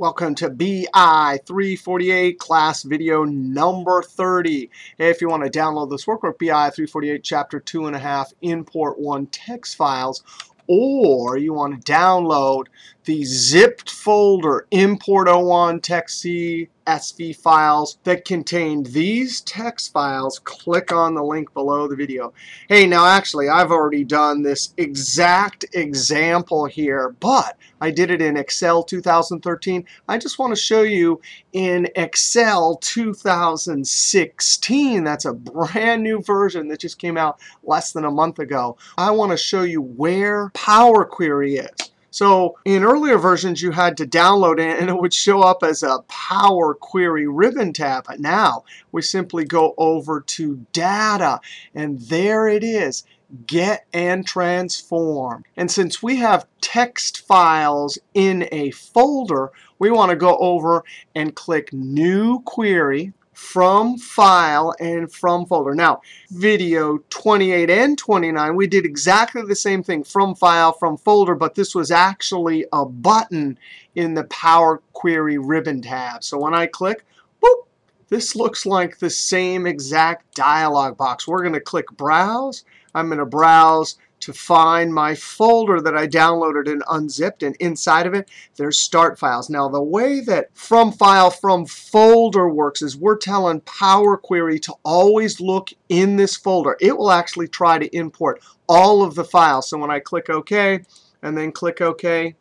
Welcome to BI 348 class video number 30. If you want to download this workbook, BI 348 chapter 2.5 import one text files, or you want to download the zipped folder import 01 text CSV files that contain these text files, click on the link below the video. Hey, now actually, I've already done this exact example here, but I did it in Excel 2013. I just want to show you in Excel 2016. That's a brand new version that just came out less than a month ago. I want to show you where Power Query is. So in earlier versions, you had to download it, and it would show up as a Power Query ribbon tab. But now we simply go over to Data, and there it is. Get and transform. And since we have text files in a folder, we want to go over and click New Query from file and from folder. Now, video 28 and 29, we did exactly the same thing from file, from folder, but this was actually a button in the Power Query ribbon tab. So when I click, boop, this looks like the same exact dialog box. We're going to click Browse. I'm going to browse to find my folder that I downloaded and unzipped. And inside of it, there's start files. Now, the way that from file, from folder works is we're telling Power Query to always look in this folder. It will actually try to import all of the files. So when I click OK and then click OK,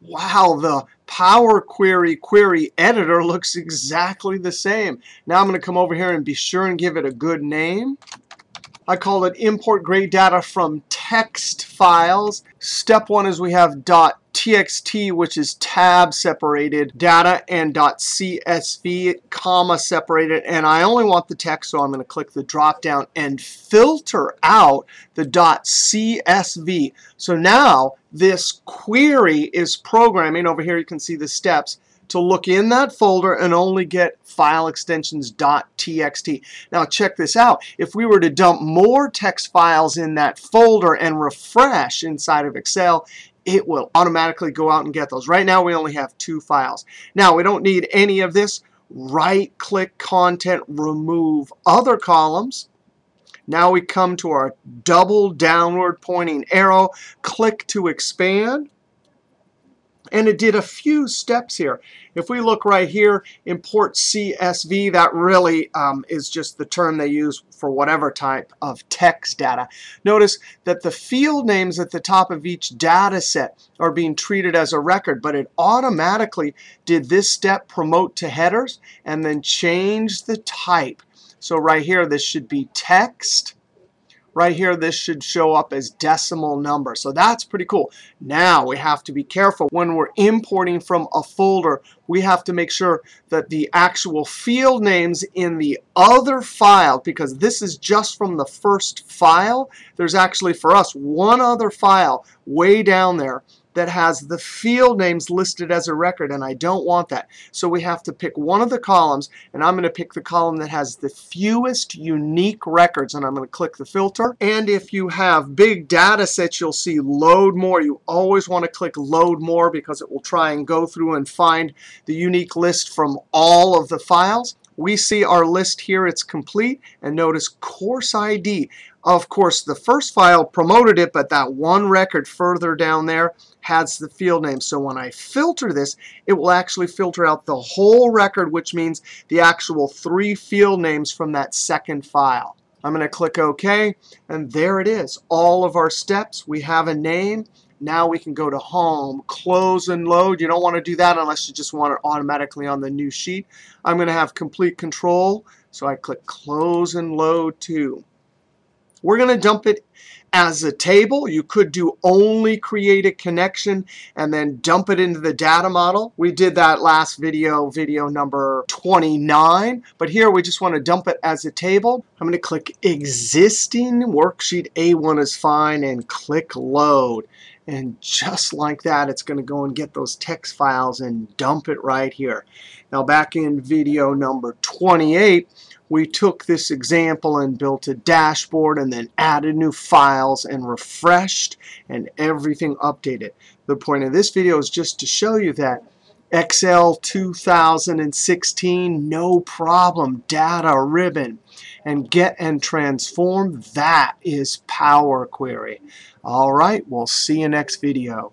wow, the Power Query query editor looks exactly the same. Now I'm going to come over here and be sure and give it a good name. I call it import grade data from text files. Step one is we have .txt, which is tab separated data, and .csv, comma separated. And I only want the text, so I'm going to click the drop down and filter out the .csv. So now this query is programming. Over here you can see the steps to look in that folder and only get file extensions .txt. Now check this out. If we were to dump more text files in that folder and refresh inside of Excel, it will automatically go out and get those. Right now we only have two files. Now we don't need any of this. Right click content, remove other columns. Now we come to our double downward pointing arrow, click to expand. And it did a few steps here. If we look right here, import CSV, that really um, is just the term they use for whatever type of text data. Notice that the field names at the top of each data set are being treated as a record, but it automatically did this step promote to headers and then change the type. So right here, this should be text right here, this should show up as decimal number. So that's pretty cool. Now we have to be careful. When we're importing from a folder, we have to make sure that the actual field names in the other file, because this is just from the first file, there's actually, for us, one other file way down there that has the field names listed as a record, and I don't want that. So we have to pick one of the columns, and I'm going to pick the column that has the fewest unique records, and I'm going to click the filter. And if you have big data sets, you'll see load more. You always want to click load more because it will try and go through and find the unique list from all of the files. We see our list here. It's complete. And notice course ID. Of course, the first file promoted it, but that one record further down there has the field name. So when I filter this, it will actually filter out the whole record, which means the actual three field names from that second file. I'm going to click OK, and there it is. All of our steps. We have a name. Now we can go to Home, Close and Load. You don't want to do that unless you just want it automatically on the new sheet. I'm going to have complete control, so I click Close and Load to. We're going to dump it as a table. You could do only create a connection and then dump it into the data model. We did that last video, video number 29. But here we just want to dump it as a table. I'm going to click Existing. Worksheet A1 is fine, and click Load. And just like that, it's going to go and get those text files and dump it right here. Now back in video number 28, we took this example and built a dashboard and then added new files and refreshed and everything updated. The point of this video is just to show you that Excel 2016, no problem, data ribbon. And get and transform, that is Power Query. All right, we'll see you next video.